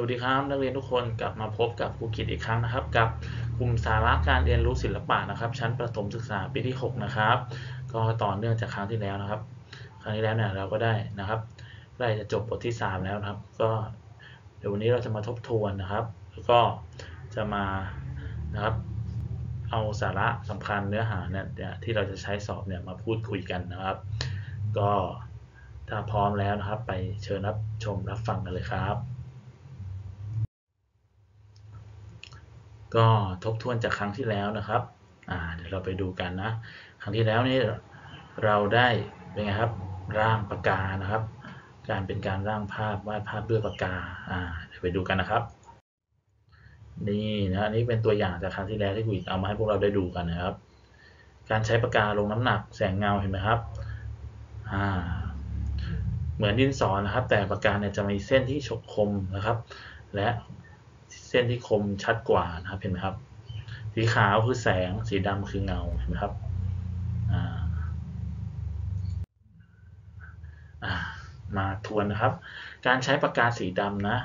วัสดีครับนักเรียนทุกคนกลับมาพบกับครูกิตอีกครั้งนะครับ กับกลุ่มสาระการเรียนรู้ศิลปะนะครับ ชั้นประถมศึกษาปีที่ 6 นะครับ ก็ต่อเนื่องจากครั้งที่แล้วนะครับ ครั้งที่แล้วเนี่ยเราก็ได้นะครับได้จะจบบทที่ 3 แล้วนะครับ ก็เดี๋ยววันนี้เราจะมาทบทวนนะครับ แล้วก็จะมานะครับ เอาสาระสำคัญเนื้อหาเนี่ยที่เราจะใช้สอบเนี่ยมาพูดคุยกันนะครับ ก็ถ้าพร้อมแล้วนะครับ ไปเชิญรับชมรับฟังกันเลยครับ ก็ทบทวนจากครั้งที่แล้วนะครับอ่าเดี๋ยวเราไปดูกันนะ ครั้งที่แล้วนี่เราได้เป็นไงครับร่างปากกานะครับ การเป็นการร่างภาพวาดภาพด้วยปากกาอ่าเดี๋ยวไปดูกันนะครับ นี่นะอันนี้เป็นตัวอย่างจากครั้งที่แล้วที่คุยเอามาให้พวกเราได้ดูกันนะครับ การใช้ปากกาลงน้ำหนักแสงเงาเห็นไหมครับอ่าเหมือนดินสอนะครับ แต่ปากกาเนี่ยจะมีเส้นที่ฉกคมนะครับ และ เส้นที่คมชัดกว่านะครับเห็นไหมครับ สีขาวคือแสงสีดำคือเงาเห็นไหมครับมาทวนนะครับ การใช้ปากกาสีดำนะ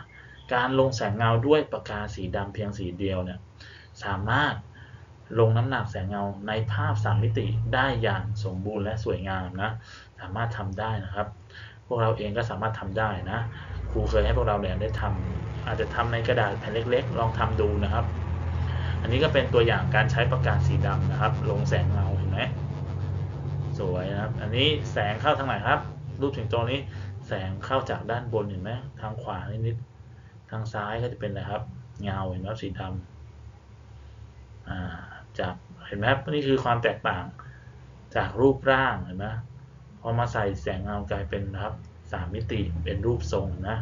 การลงแสงเงาด้วยปากกาสีดำเพียงสีเดียวเนี่ยสามารถลงน้ำหนักแสงเงาในภาพสามมิติได้อย่างสมบูรณ์และสวยงามนะ สามารถทำได้นะครับ พวกเราเองก็สามารถทำได้นะ ครูเคยให้พวกเราเนี่ยได้ทำอาจจะทำในกระดาษแผ่นเล็ก ๆ ลองทำดูนะครับ อันนี้ก็เป็นตัวอย่างการใช้ปากกาสีดำนะครับ ลงแสงเงาเห็นไหมสวยนะครับ อันนี้แสงเข้าทางไหนครับ รูปถึงตรงนี้แสงเข้าจากด้านบนเห็นไหมทางขวานิดๆทางซ้ายก็จะเป็นอะไรครับเงาเห็นไหมครับสีดำอ่าจากเห็นไหมครับนี่คือความแตกต่างจากรูปร่างเห็นไหมพอมาใส่แสงเงากลายเป็นนะครับ สามมิติเป็นรูปทรงนะ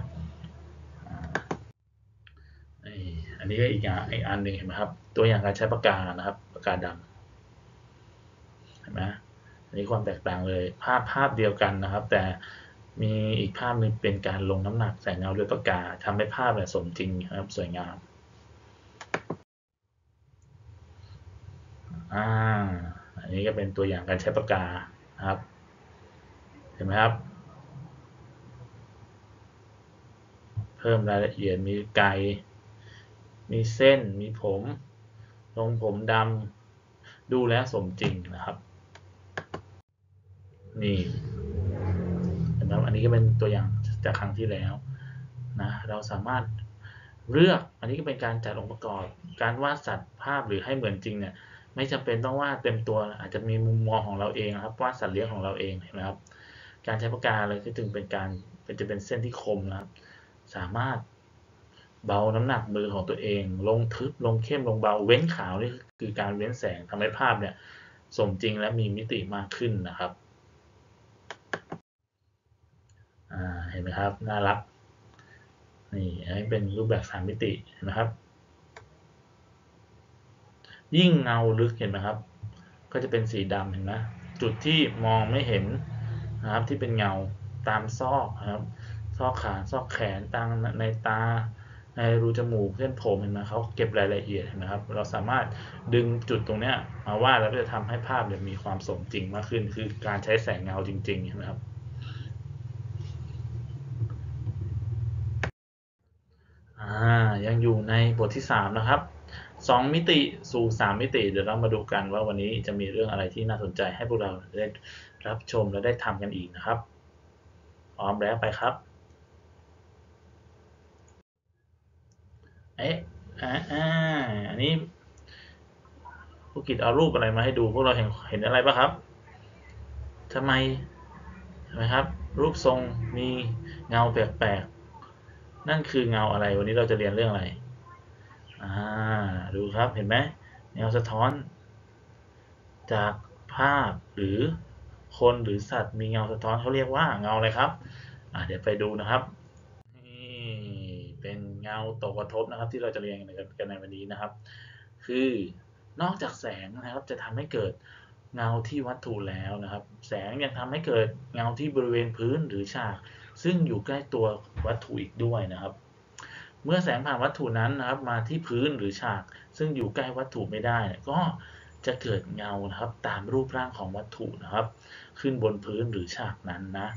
อันนี้ก็อีกอย่างอีกอันหนึ่งเห็นไหมครับ ตัวอย่างการใช้ปากกานะครับปากกาดำเห็นไหมอันนี้ความแตกต่างเลย ภาพภาพเดียวกันนะครับ แต่มีอีกภาพหนึ่งเป็นการลงน้ำหนักแสงเงาด้วยปากกาทำให้ภาพเนี่ยสมจริงครับสวยงามอ่าอันนี้ก็เป็นตัวอย่างการใช้ปากกาครับ เห็นไหมครับ เพิ่มรายละเอียดมีไกมีเส้นมีผมทรงผมดำดูแล้วสมจริงนะครับ นี่เห็นไหมอันนี้ก็เป็นตัวอย่างจากครั้งที่แล้วนะเราสามารถเลือกอันนี้ก็เป็นการจัดองค์ประกอบ การวาดสัตว์ภาพหรือให้เหมือนจริงเนี่ยไม่จำเป็นต้องวาดเต็มตัว อาจจะมีมุมมองของเราเองนะครับวาดสัตว์เลี้ยงของเราเองเห็นไหมครับการใช้ปากกาเลยก็จึงเป็นการเป็นจะเป็นเส้นที่คมนะครับ สามารถเบาน้ำหนักมือของตัวเอง ลงทึบลงเข้มลงเบาเว้นขาวนี่คือการเว้นแสงทำให้ภาพเนี่ยสมจริงและมีมิติมากขึ้นนะครับเห็นไหมครับ น่ารัก นี่อันนี้เป็นรูปแบบสามมิติเห็นไหมครับ ยิ่งเงาลึกเห็นไหมครับ ก็จะเป็นสีดำเห็นไหมจุดที่มองไม่เห็นนะครับที่เป็นเงาตามซอกนะครับ ซอกขาซอกแขนตางในตา ในรูจมูกเส้นผมเห็นไหมเขาเก็บรายละเอียดเห็นไหมครับ เราสามารถดึงจุดตรงเนี้ยมาวาดแล้วก็จะทำให้ภาพเนี่ยมีความสมจริงมากขึ้น คือการใช้แสงเงาจริงๆเห็นไหมครับยังอยู่ในบทที่สามนะครับสองมิติสู่สามมิติ เดี๋ยวเรามาดูกันว่าวันนี้จะมีเรื่องอะไรที่น่าสนใจให้พวกเราได้รับชมและได้ทำกันอีกนะครับ พร้อมแล้วไปครับ เอ๊ะอ่าอ่าอันนี้ผู้กิจเอารูปอะไรมาให้ดูพวกเราเห็นเห็นอะไรปะครับทำไมเห็นไหมครับ รูปทรงมีเงาแปลกๆนั่นคือเงาอะไร วันนี้เราจะเรียนเรื่องอะไรอ่าดูครับเห็นไหมเงาสะท้อน จากภาพหรือคนหรือสัตว์มีเงาสะท้อนเขาเรียกว่าเงาอะไรครับ อ่าเดี๋ยวไปดูนะครับนี่ งาตกกระทบนะครับ ที่เราจะเรียนกันในวันนี้นะครับ คือนอกจากแสงนะครับจะทำให้เกิดเงาที่วัตถุแล้วนะครับ แสงยังทำให้เกิดเงาที่บริเวณพื้นหรือฉาก ซึ่งอยู่ใกล้ตัววัตถุอีกด้วยนะครับ เมื่อแสงผ่านวัตถุนั้นนะครับ มาที่พื้นหรือฉาก ซึ่งอยู่ใกล้วัตถุไม่ได้ ก็จะเกิดเงานะครับตามรูปร่างของวัตถุนะครับ ขึ้นบนพื้นหรือฉากนั้นนะ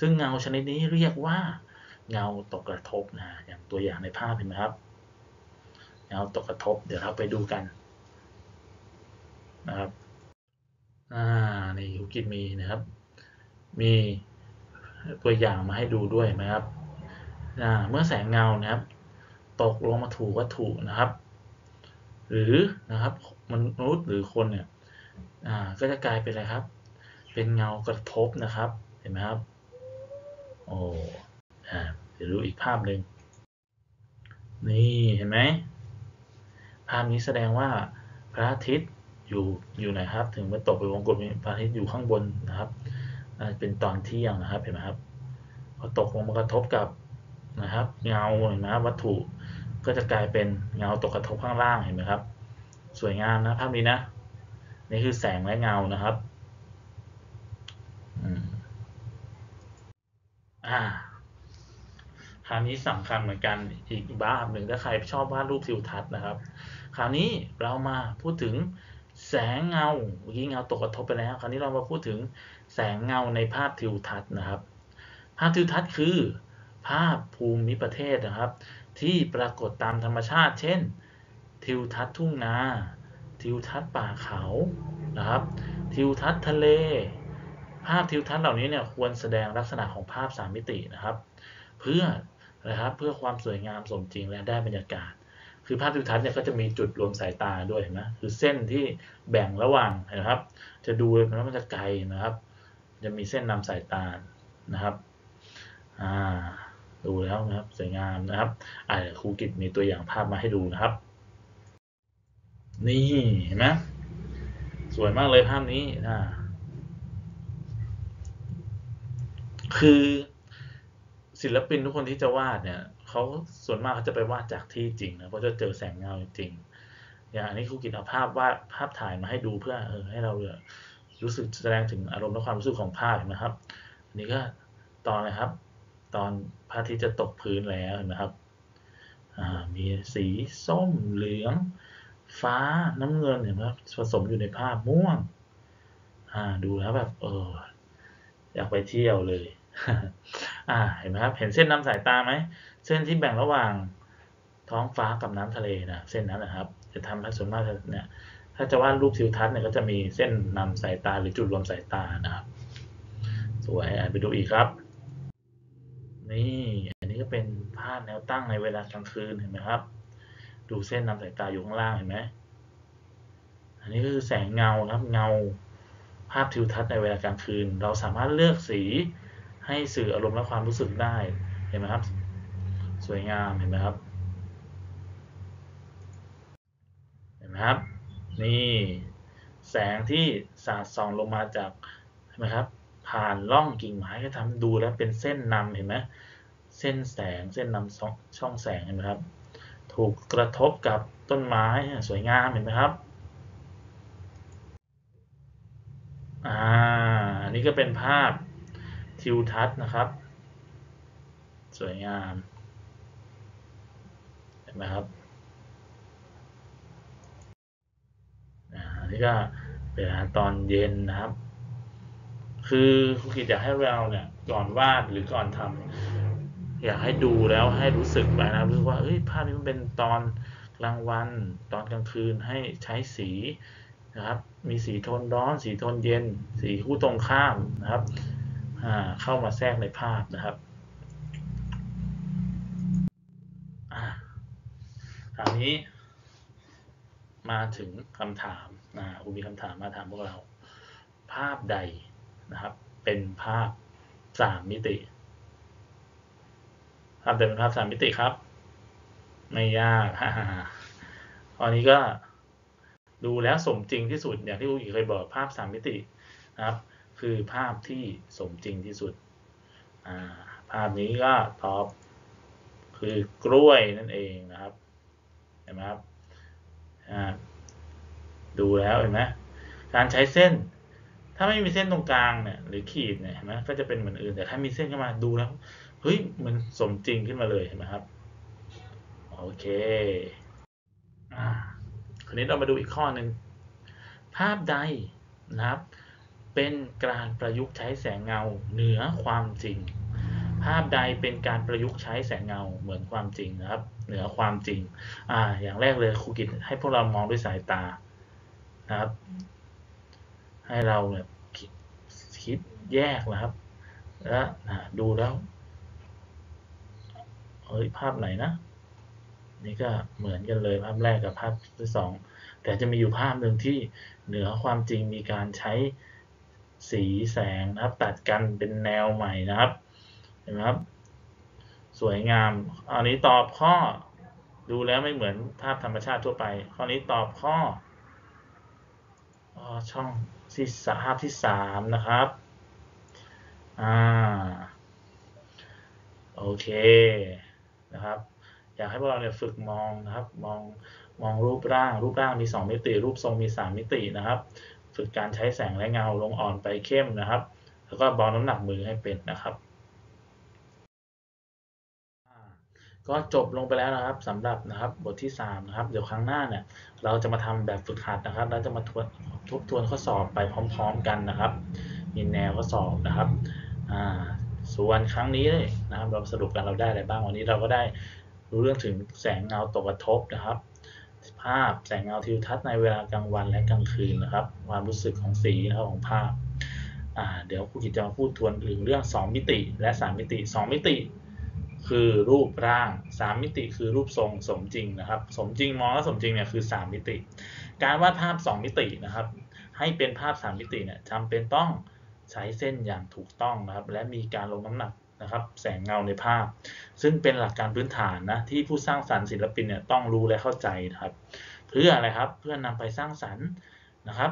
ซึ่งเงาชนิดนี้เรียกว่า เงาตกกระทบนะอย่างตัวอย่างในภาพเห็นไหมครับ เงาตกกระทบ เดี๋ยวเราไปดูกันนะครับอ่านี่คุกิจมีนะครับ มีตัวอย่างมาให้ดูด้วยนะครับอ่าเมื่อแสงเงานะครับ ตกลงมาถูกวัตถุนะครับ หรือนะครับมนุษย์หรือคนเนี่ยอ่าก็จะกลายเป็นอะไรครับ เป็นเงากระทบนะครับ เห็นไหมครับ โอ้ เดี๋ยวดูอีกภาพหนึ่งนี่เห็นไหมภาพนี้แสดงว่าพระอาทิตย์อยู่อยู่ไหนครับ ถึงมาตกไปวงกลมพระอาทิตย์อยู่ข้างบนนะครับเป็นตอนเที่ยงนะครับเห็นไหมครับพอตกลงมากระทบกับนะครับเงาเห็นไหมวัตถุก็จะกลายเป็นเงาตกกระทบข้างล่างเห็นไหมครับ สวยงามนะภาพนี้นะนี่คือแสงและเงานะครับอ่า คราวนี้สำคัญเหมือนกันอีกบ้าหนึ่งถ้าใครชอบวาดรูปทิวทัศน์นะครับ คราวนี้เรามาพูดถึงแสงเงาเมื่อกี้เงาตกกระทบไปแล้ว คราวนี้เรามาพูดถึงแสงเงาในภาพทิวทัศน์นะครับ ภาพทิวทัศน์คือ ภาพภูมิประเทศนะครับ ที่ปรากฏตามธรรมชาติ เช่น ทิวทัศน์ทุ่งนา ทิวทัศน์ป่าเขานะครับ ทิวทัศน์ทะเล ภาพทิวทัศน์เหล่านี้เนี่ยควรแสดงลักษณะของภาพสามมิตินะครับ เพื่อ นะครับ เพื่อความสวยงามสมจริงและได้บรรยากาศ คือภาพทิวทัศน์เนี่ยก็จะมีจุดรวมสายตาด้วยเห็นไหมคือเส้นที่แบ่งระหว่างนะครับ จะดูแล้วมันจะไกลนะครับ จะมีเส้นนำสายตานะครับอ่าดูแล้วนะครับสวยงามนะครับอ่าครูกิจมีตัวอย่างภาพมาให้ดูนะครับ นี่เห็นไหมสวยมากเลยภาพนี้อ่าคือ ศิลปินทุกคนที่จะวาดเนี่ยเขาส่วนมากเขาจะไปวาดจากที่จริงนะเพราะจะเจอแสงเงาจริงอย่างอันนี้ครูกิจเอาภาพวาดภาพถ่ายมาให้ดูเพื่อเออให้เรารู้สึกแสดงถึงอารมณ์และความรู้สึกของภาพนะครับอันนี้ก็ตอนนะครับ ตอนพระอาทิตย์จะตกพื้นแล้วนะครับมีสีส้มเหลือง ฟ้าน้ำเงินเห็นไหมครับผสมอยู่ในภาพม่วงดูแล้วแบบเอออยากไปเที่ยวเลย อ่าเห็นไหมครับเห็นเส้นนำสายตาไหมเส้นที่แบ่งระหว่างท้องฟ้ากับน้ำทะเลนะเส้นนั้นนะครับ จะทำให้ส่วนมากเนี่ยถ้าจะวาดรูปทิวทัศน์เนี่ยก็จะมีเส้นนำสายตาหรือจุดรวมสายตานะครับสวยไปดูอีกครับ นี่อันนี้ก็เป็นภาพแนวตั้งในเวลากลางคืนเห็นไหมครับ ดูเส้นนำสายตาอยู่ข้างล่างเห็นไหมอันนี้ก็คือแสงเงาครับเงาภาพทิวทัศน์ในเวลากลางคืน เราสามารถเลือกสี ให้สื่ออารมณ์และความรู้สึกได้เห็นไหมครับ สวยงามเห็นไหมครับเห็นไหมครับ นี่แสงที่สาดส่องลงมาจากเห็นไหมครับ ผ่านร่องกิ่งไม้ก็ทำดูแล้วเป็นเส้นนำเห็นไหมเส้นแสงเส้นนำช่องแสงเห็นไหมครับ ถูกกระทบกับต้นไม้สวยงามเห็นไหมครับอ่านนี้ก็เป็นภาพ ทิวทัศน์นะครับ สวยงาม เห็นไหมครับอันนี้ก็เป็นตอนเย็นนะครับ คือครูกิจอยากให้เราเนี่ยก่อนวาดหรือก่อนทำอยากให้ดูแล้วให้รู้สึกไปนะรู้ว่าเฮ้ยภาพนี้มันเป็นตอนกลางวันตอนกลางคืนให้ใช้สีนะครับ มีสีโทนร้อน สีโทนเย็น สีคู่ตรงข้ามนะครับ เข้ามาแทรกในภาพนะครับคราวนี้ มาถึงคำถามนะคุณมีคำถามมาถามพวกเรา ภาพใดนะครับ เป็นภาพสามมิติ ภาพใดเป็นภาพสามมิติครับ ไม่ยากตอนนี้ก็ดูแล้วสมจริงที่สุดอย่างที่คุณอีเคยบอกภาพสามมิตินะครับ คือภาพที่สมจริงที่สุด ภาพนี้ก็ตอบคือกล้วยนั่นเองนะครับเห็นไหมครับดูแล้วเห็นไหมการใช้เส้น ถ้าไม่มีเส้นตรงกลางเนี่ยหรือขีดเนี่ยเห็นไหมก็จะเป็นเหมือนอื่นแต่ถ้ามีเส้นเข้ามาดูแล้วเฮ้ยมันสมจริงขึ้นมาเลยเห็นไหมครับโอเคอ่าคราวนี้เรามาดูอีกข้อหนึ่งภาพใดนะครับ เป็นการประยุกต์ใช้แสงเงาเหนือความจริง ภาพใดเป็นการประยุกต์ใช้แสงเงาเหมือนความจริงนะครับ เหนือความจริงอ่าอย่างแรกเลยครูกิจให้พวกเรามองด้วยสายตานะครับ ให้เราเนี่ยคิดคิดแยกนะครับ แล้วดูแล้วเฮ้ยภาพไหนนะนี่ก็เหมือนกันเลยภาพแรกกับภาพที่สองแต่จะมีอยู่ภาพหนึ่งที่เหนือความจริงมีการใช้ สีแสงนะครับ ตัดกันเป็นแนวใหม่นะครับ เห็นไหมครับ สวยงามอันนี้ตอบข้อ ดูแล้วไม่เหมือนภาพธรรมชาติทั่วไป ข้อนี้ตอบข้อช่องที่สภาพที่สามนะครับอ่าโอเคนะครับ อยากให้พวกเราเนี่ยฝึกมองนะครับ มองมองรูปร่าง รูปร่างมี 2 มิติ รูปทรงมี 3 มิตินะครับ ฝึกการใช้แสงและเงาลงอ่อนไปเข้มนะครับ แล้วก็บอลน้ำหนักมือให้เป็นนะครับก็จบลงไปแล้วนะครับสำหรับนะครับบทที่3นะครับเดี๋ยวครั้งหน้าเนี่ยเราจะมาทำแบบฝึกหัดนะครับแล้วจะมาทวนทบทวนข้อสอบไปพร้อม ๆ กันนะครับ มีแนวข้อสอบนะครับส่วนครั้งนี้เลยนะครับ เราสรุปกันเราได้อะไรบ้างวันนี้เราก็ได้รู้เรื่องถึงแสงเงาตกกระทบนะครับ ภาพแสงเงาทิวทัศน์ในเวลากลางวันและกลางคืนนะครับ ความรู้สึกของสีนะครับของภาพอ่าเดี๋ยวครูกิจจะมาพูดทวนถึงเรื่อง 2 มิติและ 3 มิติ 2 มิติ คือรูปร่าง 3 มิติคือรูปทรงสมจริงนะครับ สมจริงมองแล้วสมจริงเนี่ยคือ 3 มิติ การวาดภาพ 2 มิตินะครับ ให้เป็นภาพ 3 มิติเนี่ยจำเป็นต้องใช้เส้นอย่างถูกต้องนะครับ และมีการลงน้ำหนัก นะครับแสงเงาในภาพ ซึ่งเป็นหลักการพื้นฐานนะที่ผู้สร้างสรรค์ศิลปินเนี่ยต้องรู้และเข้าใจนะครับ เพื่ออะไรครับเพื่อนำไปสร้างสรรค์นะครับ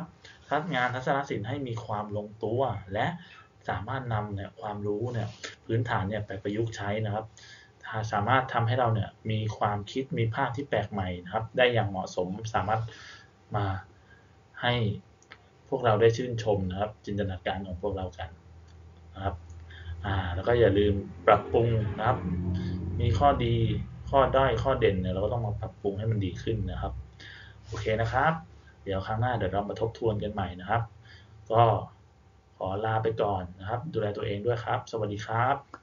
ทัศงานทัศนศิลป์ให้มีความลงตัวและสามารถนำเนี่ยความรู้เนี่ยพื้นฐานเนี่ยไปประยุกต์ใช้นะครับสามารถทำให้เราเนี่ยมีความคิดมีภาพที่แปลกใหม่นะครับ ได้อย่างเหมาะสมสามารถมาให้พวกเราได้ชื่นชมนะครับ จินตนาการของพวกเรากันนะครับ อ่าแล้วก็อย่าลืมปรับปรุงนะครับ มีข้อดีข้อด้อยข้อเด่นเนี่ยเราก็ต้องมาปรับปรุงให้มันดีขึ้นนะครับ โอเคนะครับ เดี๋ยวครั้งหน้าเดี๋ยวเรามาทบทวนกันใหม่นะครับ ก็ขอลาไปก่อนนะครับ ดูแลตัวเองด้วยครับ สวัสดีครับ